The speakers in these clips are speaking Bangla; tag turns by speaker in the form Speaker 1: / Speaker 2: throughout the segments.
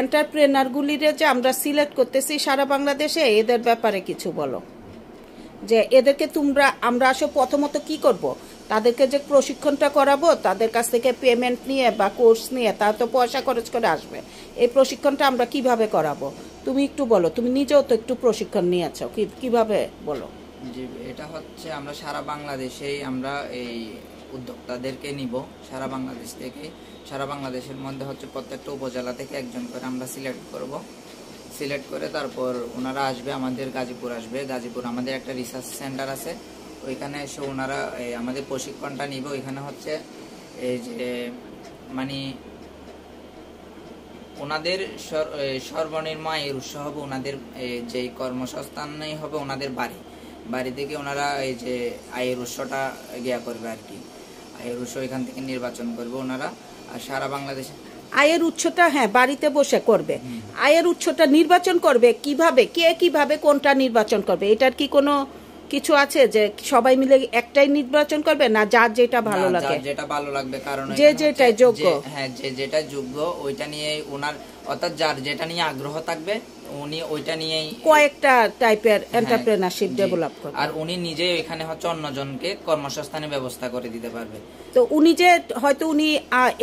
Speaker 1: এন্টারপ্রেনারগুলিরে যে আমরা সিলেক্ট করতেছি সারা বাংলাদেশে, এদের ব্যাপারে কিছু বলো। যে এদেরকে তোমরা, আমরা আসো প্রথমত কি করব? তাদেরকে যে প্রশিক্ষণটা করাবো, তাদের কাছ থেকে পেমেন্ট নিয়ে বা কোর্স নিয়ে, তা তো পয়সা খরচ করে আসবে। এই প্রশিক্ষণটা আমরা কীভাবে করাবো? তুমি একটু বলো, তুমি নিজেও তো একটু প্রশিক্ষণ নিয়েছো কীভাবে বলো?
Speaker 2: এটা হচ্ছে আমরা সারা বাংলাদেশেই আমরা এই উদ্যোক্তাদেরকে নিব সারা বাংলাদেশ থেকে। সারা বাংলাদেশের মধ্যে হচ্ছে প্রত্যেকটা উপজেলা থেকে একজন করে আমরা সিলেক্ট করব। সিলেক্ট করে তারপর ওনারা আসবে, আমাদের গাজীপুর আসবে। গাজীপুর আমাদের একটা রিসার্চ সেন্টার আছে। ওইখানে এসে ওনারা আমাদের প্রশিক্ষণটা নিবে। ওইখানে হচ্ছে এই যে মানে ওনাদের সর্বনিম্ন আয়ের উৎস হবে ওনাদের যে কর্মসংস্থানই হবে ওনাদের বাড়ি। বাড়ি থেকে ওনারা এই যে আয়ের উৎসটা গিয়া করবে আর কি। আয়ের উৎস এখান থেকে নির্বাচন করবে ওনারা আর সারা বাংলাদেশে
Speaker 1: আয়ের উৎসটা হ্যাঁ বাড়িতে বসে করবে। আয়ের উৎসটা নির্বাচন করবে কীভাবে কে কীভাবে কোনটা নির্বাচন করবে এটার কি কোনো কিছু আছে যে সবাই মিলে একটাই নির্বাচন করবে না যার যেটা ভালো লাগে?
Speaker 2: যেটা ভালো লাগবে কারণ
Speaker 1: যে
Speaker 2: হচ্ছে
Speaker 1: যোগ্য।
Speaker 2: হ্যাঁ যে যেটা যোগ্য ওইটা নিয়ে ওনার অর্থাৎ যার যেটা নিয়ে আগ্রহ থাকবে উনি ওইটা নিয়েই
Speaker 1: কয়েকটা টাইপের এন্টারপ্রেনারশিপ ডেভেলপ করবে।
Speaker 2: আর উনি নিজে এখানে হচ্ছে অন্যজনকে কর্মসংস্থানের ব্যবস্থা করে দিতে পারবে।
Speaker 1: তো উনি যে হয়তো উনি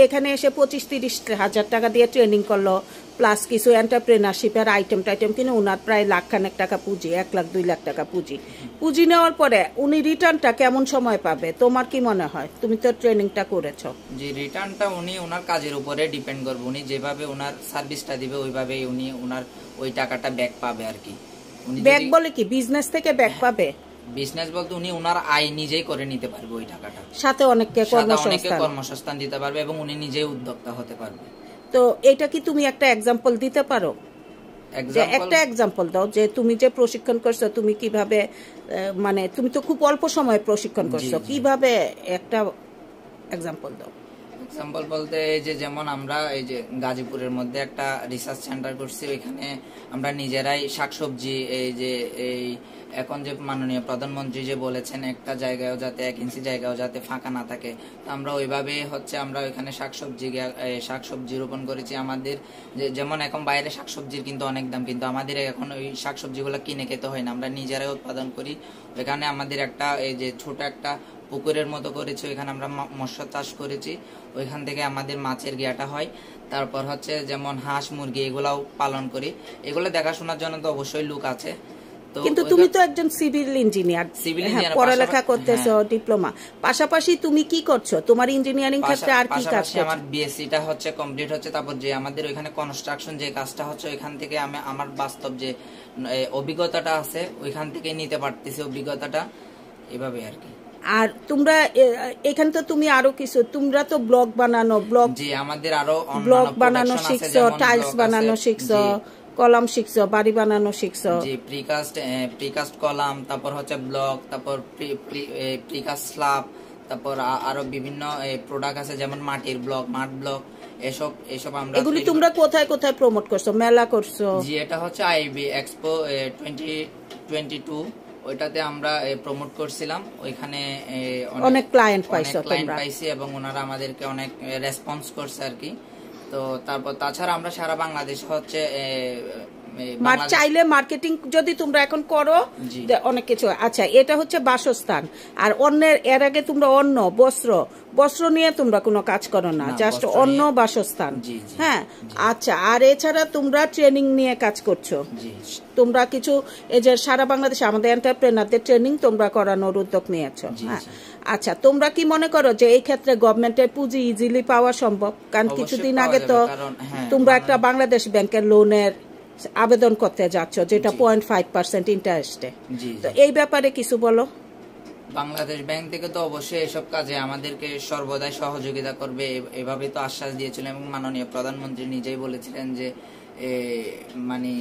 Speaker 1: এখানে এসে পঁচিশ তিরিশ হাজার টাকা দিয়ে ট্রেনিং করল প্লাস কিছু এন্টারপ্রেনারশিপের আইটেম টাইটেম কিনে উনার প্রায় লাখ খানেক টাকা পুঁজি এক লাখ দুই লাখ টাকা পুঁজি। পুঁজি নেওয়ার পরে উনি রিটার্নটা কেমন সময় পাবে? তোমার কি মনে হয়? তুমি তো ট্রেনিংটা করেছ।
Speaker 2: যে রিটার্নটা উনি ওনার কাজের উপরে ডিপেন্ড করবে। উনি যেভাবে ওনার সার্ভিসটা দিবে ওইভাবেই উনি ওনার ওই টাকাটা ব্যাক পাবে আর কি।
Speaker 1: ব্যাগ বলে কি? বিজনেস থেকে ব্যাক পাবে?
Speaker 2: বিজনেস বলতে উনি ওনার আয় নিজেই করে নিতে পারবে ওই টাকাটা।
Speaker 1: সাথে অনেককে কর্মসংস্থান
Speaker 2: দিতে পারবে এবং উনি নিজেই উদ্যোক্তা হতে পারবে।
Speaker 1: তো এটা কি তুমি একটা এক্সাম্পল দিতে পারো? যে একটা এক্সাম্পল দাও যে তুমি যে প্রশিক্ষণ করছ তুমি কীভাবে মানে তুমি তো খুব অল্প সময় প্রশিক্ষণ করছ কীভাবে একটা এক্সাম্পল দাও?
Speaker 2: এক্সাম্পল বলতে এই যে যেমন আমরা এই যে গাজীপুরের মধ্যে একটা রিসার্চ সেন্টার করছি, ওইখানে আমরা নিজেরাই শাকসবজি, এই যে এই এখন যে মাননীয় প্রধানমন্ত্রী যে বলেছেন, একটা জায়গায়ও যাতে, এক ইঞ্চি জায়গাও যাতে ফাঁকা না থাকে। আমরা ওইভাবে হচ্ছে আমরা ওইখানে শাকসবজি শাকসবজি রোপণ করেছি। আমাদের যেমন এখন বাইরে শাকসবজির কিন্তু অনেক দাম, কিন্তু আমাদের এখন ওই শাকসবজিগুলো কিনে খেতে হয় না। আমরা নিজেরাই উৎপাদন করি। ওইখানে আমাদের একটা এই যে ছোট একটা পুকুরের মতো করেছি ওইখানে আমরা মৎস্য চাষ করেছি ওইখান থেকে আমাদের মাছের গিয়াটা হয়। তারপর হচ্ছে যেমন হাঁস মুরগি এগুলাও পালন করি। এগুলো দেখাশোনার জন্য তো অবশ্যই লোক আছে।
Speaker 1: কিন্তু তুমি তো একজন সিভিল ইঞ্জিনিয়ার। হ্যাঁ পড়ালেখা করতেছো ডিপ্লোমা। পাশাপাশি তুমি কি করছ? তোমার ইঞ্জিনিয়ারিং ক্ষেত্রে আর কি কাজ
Speaker 2: আমার বিএসসিটা হচ্ছে কমপ্লিট হচ্ছে তারপর যে আমাদের ওইখানে কনস্ট্রাকশন যে কাজটা হচ্ছে ওইখান থেকে আমি আমার বাস্তব যে অভিজ্ঞতাটা আছে ওইখান থেকে নিতে পারতেছি অভিজ্ঞতাটা। এভাবে আর কি।
Speaker 1: আর তোমরা এখানে তো তুমি আরও কিছু তোমরা তো ব্লগ বানানো ব্লগ
Speaker 2: জি আমাদের আরও
Speaker 1: ব্লগ বানানো শিখছো টাইলস বানানো শিখছো কলাম শিখছো বাড়ি বানানো শিখছো।
Speaker 2: জি প্রিকাস্ট প্রিকাস্ট কলাম তারপর হচ্ছে ব্লক তারপর প্রিকাস্ট স্ল্যাব তারপর আরও বিভিন্ন প্রোডাক্ট আছে যেমন মাটির ব্লক মাঠ ব্লক এসব এসব আমরা
Speaker 1: এগুলি তোমরা কোথায় কোথায় প্রমোট করছ? মেলা করছ?
Speaker 2: জি এটা হচ্ছে IB expo twenty twenty two ওইটাতে আমরা প্রমোট করছিলাম। ওইখানে
Speaker 1: অনেক ক্লায়েন্ট পাইছো
Speaker 2: ক্লায়েন্ট পাইছি এবং ওনারা আমাদেরকে অনেক রেসপন্স করছে আর কি। তো তারপর তাছাড়া আমরা সারা বাংলাদেশ হচ্ছে
Speaker 1: চাইলে মার্কেটিং যদি তোমরা এখন করো অনেক কিছু আচ্ছা এটা হচ্ছে বাসস্থান। আর অন্যের এর আগে তোমরা অন্য বস্ত্র বস্ত্র নিয়ে তোমরা কোনো কাজ করো না জাস্ট অন্য বাসস্থান। হ্যাঁ আচ্ছা আর এছাড়া তোমরা ট্রেনিং নিয়ে কাজ করছ। তোমরা কিছু এই যে সারা বাংলাদেশে আমাদের এন্টারপ্রেনারদের ট্রেনিং তোমরা করানোর উদ্যোগ নিয়েছো হ্যাঁ। আচ্ছা তোমরা কি মনে করো যে এই ক্ষেত্রে গভর্নমেন্টের পুঁজি ইজিলি পাওয়া সম্ভব? কারণ কিছুদিন আগে তো
Speaker 2: হ্যাঁ,
Speaker 1: তোমরা একটা বাংলাদেশ ব্যাংকের লোনের আবেদন করতে যাচ্ছ যেটা পয়েন্ট ফাইভ পার্সেন্ট ইন্টারেস্টে তো এই ব্যাপারে কিছু বলো।
Speaker 2: বাংলাদেশ ব্যাংক থেকে তো অবশ্যই এসব কাজে আমাদেরকে সর্বদাই সহযোগিতা করবে এভাবে তো আশ্বাস দিয়েছিলেন এবং মাননীয় প্রধানমন্ত্রী নিজেই বলেছিলেন যে মানে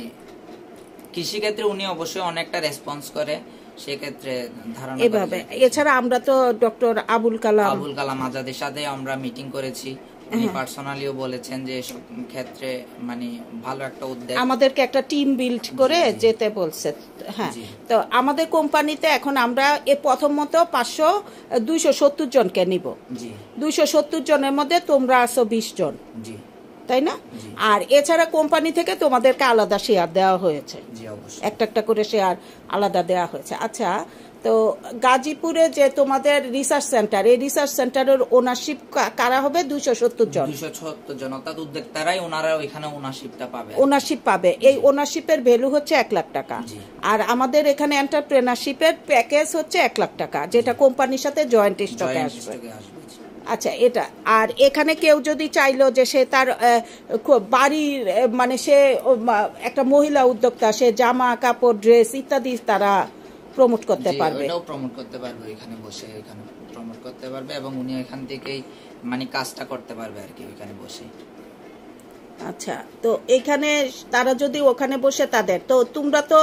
Speaker 2: কৃষিক্ষেত্রে উনি অবশ্যই অনেকটা রেসপন্স করে সেক্ষেত্রে ধারণা
Speaker 1: এভাবে। এছাড়া আমরা তো ডক্টর আবুল কালাম
Speaker 2: আবুল কালাম আজাদের সাথে আমরা মিটিং করেছি। উনি পার্সোনালিও বলেছেন যে এসব ক্ষেত্রে মানে ভালো একটা উদ্যোগ।
Speaker 1: আমাদেরকে একটা টিম বিল্ড করে যেতে বলছে। হ্যাঁ তো আমাদের কোম্পানিতে এখন আমরা এ প্রথমত পাঁচশো দুইশো সত্তর জনকে নিব। দুইশো সত্তর জনের মধ্যে তোমরা আছো বিশ জন।
Speaker 2: জি।
Speaker 1: তাই না? আর এছাড়া কোম্পানি থেকে তোমাদেরকে আলাদা শেয়ার দেওয়া হয়েছে। একটা একটা করে শেয়ার আলাদা দেওয়া হয়েছে। আচ্ছা তো গাজীপুরে যে তোমাদের রিসার্চ সেন্টার এই রিসার্চ সেন্টারের ওনারশিপ কারা হবে? দুইশো সত্তর জন।
Speaker 2: দুইশো ছত্তর জন অর্থাৎ উদ্যোক্তারাই ওনারা ওইখানে ওনারশিপটা পাবে।
Speaker 1: ওনারশিপ পাবে। এই ওনারশিপের ভ্যালু হচ্ছে এক লাখ টাকা। আর আমাদের এখানে এন্টারপ্রেনারশিপের প্যাকেজ হচ্ছে এক লাখ টাকা যেটা কোম্পানির সাথে জয়েন্ট স্টকে আসবে। আচ্ছা এটা। আর এখানে কেউ যদি চাইলো যে সে তার বাড়ির মানে সে একটা মহিলা উদ্যোক্তা সে জামা কাপড় ড্রেস ইত্যাদি তারা প্রমোট করতে পারবে।
Speaker 2: প্রমোট করতে পারবে এখানে বসে এখানে প্রমোট করতে পারবে এবং উনি এখান থেকেই মানে কাজটা করতে পারবে আর কি ওইখানে বসে।
Speaker 1: আচ্ছা তো এখানে তারা যদি ওখানে বসে তাদের তো তোমরা তো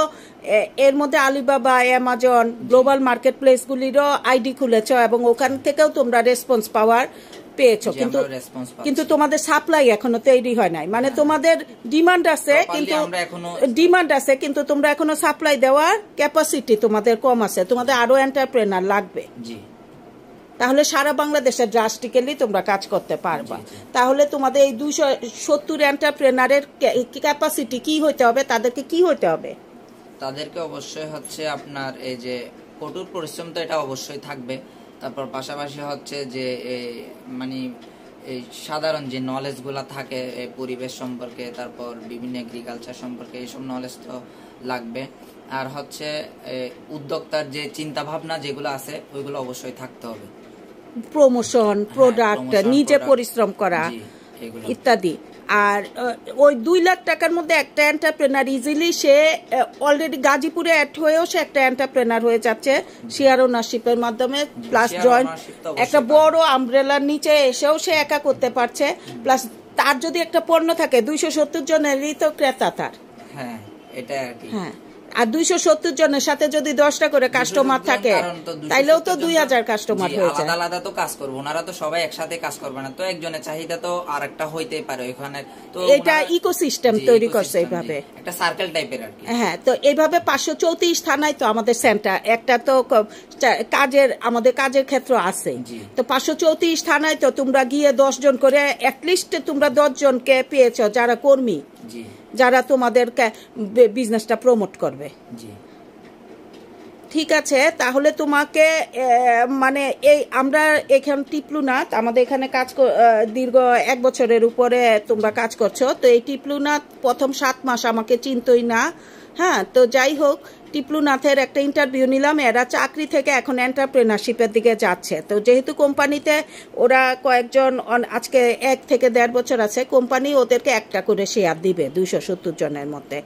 Speaker 1: এর মধ্যে আলিবাবা অ্যামাজন গ্লোবাল মার্কেট প্লেসগুলিরও আইডি খুলেছ এবং ওখান থেকেও তোমরা রেসপন্স পাওয়ার পেয়েছ কিন্তু। কিন্তু তোমাদের সাপ্লাই এখনও তৈরি হয় নাই। মানে তোমাদের ডিমান্ড আছে কিন্তু ডিমান্ড আছে কিন্তু তোমরা এখনও সাপ্লাই দেওয়ার ক্যাপাসিটি তোমাদের কম আছে। তোমাদের আরও এন্টারপ্রেনার লাগবে।
Speaker 2: জি।
Speaker 1: তাহলে সারা বাংলাদেশে ড্রাস্টিক্যালি তোমরা কাজ করতে পারবা। তাহলে তোমাদের এই দুইশো সত্তর এন্টারপ্রেনারের ক্যাপাসিটি কি হইতে হবে তাদেরকে কি হইতে হবে?
Speaker 2: তাদেরকে অবশ্যই হচ্ছে আপনার এই যে কঠোর পরিশ্রম তো এটা অবশ্যই থাকবে। তারপর পাশাপাশি হচ্ছে যে মানে এই সাধারণ যে নলেজগুলা থাকে পরিবেশ সম্পর্কে তারপর বিভিন্ন এগ্রিকালচার সম্পর্কে এইসব নলেজ তো লাগবে। আর হচ্ছে উদ্যোক্তার যে চিন্তা ভাবনা যেগুলো আছে ওইগুলো অবশ্যই থাকতে হবে।
Speaker 1: প্রমোশন প্রোডাক্ট
Speaker 2: promotion,
Speaker 1: নিজে পরিশ্রম করা ইত্যাদি। আর ওই দুই লাখ টাকার মধ্যে একটা এন্টারপ্রেনার ইজিলি সে অলরেডি গাজীপুরে অ্যাড হয়েও সে একটা এন্টারপ্রেনার হয়ে যাচ্ছে শেয়ার ওনারশিপের মাধ্যমে প্লাস জয়েন্ট একটা বড় আমব্রেলার নিচে এসেও সে একা করতে পারছে প্লাস তার যদি একটা পণ্য থাকে দুইশো সত্তর জনেরই তো ক্রেতা তার।
Speaker 2: হ্যাঁ এটা
Speaker 1: হ্যাঁ। আর দুইশো সত্তর জনের সাথে যদি দশটা করে কাস্টমার থাকে
Speaker 2: কারণ তো 270
Speaker 1: তাইলেও তো দুই হাজার কাস্টমার হয়ে যায়।
Speaker 2: আলাদা তো কাজ করব ওনারা তো সবাই একসাথে কাজ করবে না তো একজনের চাহিদা তো আর একটা হইতেই পারে ওইখানে। তো
Speaker 1: এটা ইকোসিস্টেম তৈরি করছে এইভাবে
Speaker 2: একটা সার্কেল টাইপের আর
Speaker 1: হ্যাঁ তো এইভাবে পাঁচশো চৌত্রিশ থানায় তো আমাদের সেন্টার একটা তো কাজের আমাদের কাজের ক্ষেত্র আছে। তো পাঁচশো চৌত্রিশ থানায় তো তোমরা গিয়ে দশ জন করে অ্যাটলিস্ট তোমরা দশ জনকে পেয়েছ যারা কর্মী। যারা তোমাদের বিজনেসটা প্রমোট করবে। ঠিক আছে তাহলে তোমাকে মানে এই আমরা এখান টিপলুনাথ আমাদের এখানে কাজ দীর্ঘ এক বছরের উপরে তোমরা কাজ করছ। তো এই টিপলুনাথ প্রথম সাত মাস আমাকে চিনতই না। হ্যাঁ তো যাই হোক টিপলুনাথের একটা ইন্টারভিউ নিলাম। এরা চাকরি থেকে এখন এন্টারপ্রেনারশিপের দিকে যাচ্ছে। তো যেহেতু কোম্পানিতে ওরা কয়েকজন আজকে এক থেকে দেড় বছর আছে, কোম্পানি ওদেরকে একটা করে শেয়ার দিবে দুইশো সত্তর জনের মধ্যে।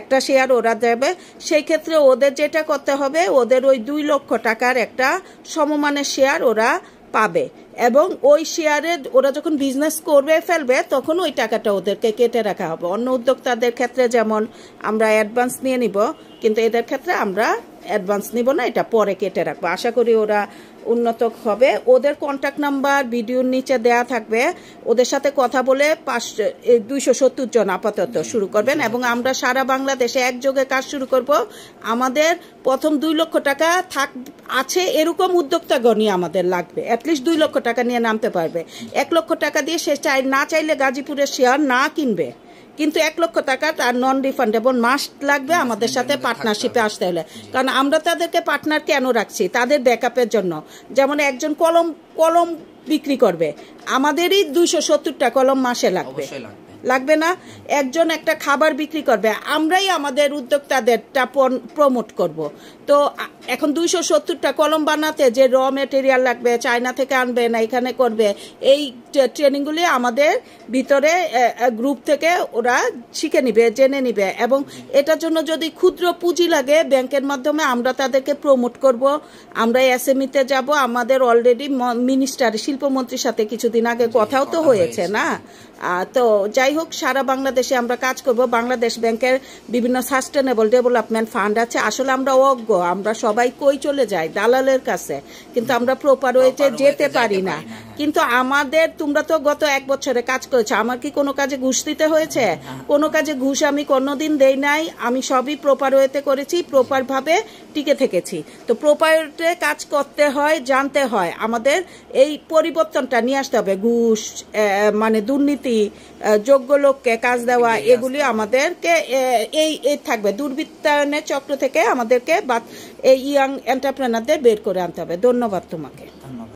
Speaker 1: একটা শেয়ার ওরা দেবে। সেই ক্ষেত্রে ওদের যেটা করতে হবে, ওদের ওই দুই লক্ষ টাকার একটা সমমানের শেয়ার ওরা পাবে। এবং ওই শেয়ারে ওরা যখন বিজনেস করবে ফেলবে তখন ওই টাকাটা ওদেরকে কেটে রাখা হবে। অন্য উদ্যোক্তাদের ক্ষেত্রে যেমন আমরা অ্যাডভান্স নিয়ে নিব কিন্তু এদের ক্ষেত্রে আমরা অ্যাডভান্স নিব না এটা পরে কেটে রাখব। আশা করি ওরা উন্নত হবে। ওদের কন্ট্যাক্ট নাম্বার ভিডিওর নিচে দেয়া থাকবে। ওদের সাথে কথা বলে পাঁচশো দুইশো সত্তর জন আপাতত শুরু করবেন এবং আমরা সারা বাংলাদেশে একযোগে কাজ শুরু করব। আমাদের প্রথম দুই লক্ষ টাকা থাক আছে এরকম উদ্যোক্তাগণই আমাদের লাগবে। অ্যাটলিস্ট দুই লক্ষ টাকা নিয়ে নামতে পারবে। এক লক্ষ টাকা দিয়ে সে চাই না চাইলে গাজীপুরের শেয়ার না কিনবে। কিন্তু এক লক্ষ টাকা তার নন রিফান্ডেবল মাস লাগবে আমাদের সাথে পার্টনারশিপে আসতে হলে। কারণ আমরা তাদেরকে পার্টনার কেন রাখছি? তাদের ব্যাকআপের জন্য। যেমন একজন কলম কলম বিক্রি করবে। আমাদেরই দুইশো সত্তরটা কলম মাসে লাগবে।
Speaker 2: লাগবে।
Speaker 1: লাগবে না? একজন একটা খাবার বিক্রি করবে। আমরাই আমাদের উদ্যোক্তাদেরটা প্রমোট করব। তো এখন দুইশো সত্তরটা কলম বানাতে যে র মেটেরিয়াল লাগবে চায়না থেকে আনবে না এখানে করবে এই ট্রেনিংগুলি আমাদের ভিতরে গ্রুপ থেকে ওরা শিখে নিবে জেনে নিবে এবং এটার জন্য যদি ক্ষুদ্র পুঁজি লাগে ব্যাংকের মাধ্যমে আমরা তাদেরকে প্রমোট করব আমরা এসএমইতে যাব আমাদের অলরেডি মিনিস্টার শিল্পমন্ত্রীর সাথে কিছুদিন আগে কথাও তো হয়েছে
Speaker 2: হয়েছে।
Speaker 1: না তো যাই হোক সারা বাংলাদেশে আমরা কাজ করব বাংলাদেশ ব্যাংকের বিভিন্ন সাস্টেনেবল ডেভেলপমেন্ট ফান্ড আছে আসলে আমরা অজ্ঞ আমরা সবাই কই চলে যাই? দালালের কাছে। কিন্তু আমরা প্রপার ওয়েতে যেতে পারি না। কিন্তু আমাদের তোমরা তো গত এক বছরে কাজ করেছ আমার কি কোনো কাজে ঘুষ দিতে হয়েছে? কোনো কাজে ঘুষ আমি কোনোদিন দেই নাই আমি সবই প্রপার ওয়েতে করেছি প্রপার ভাবে টিকে থেকেছি। তো প্রপার কাজ করতে হয় জানতে হয় আমাদের এই পরিবর্তনটা নিয়ে আসতে হবে ঘুষ মানে দুর্নীতি যোগ্য লোককে কাজ দেওয়া এগুলি আমাদেরকে এই এই থাকবে দুর্বৃত্তায়নের চক্র থেকে আমাদেরকে বা এই ইয়াং এন্টারপ্রেনারদের বের করে আনতে হবে। ধন্যবাদ তোমাকে।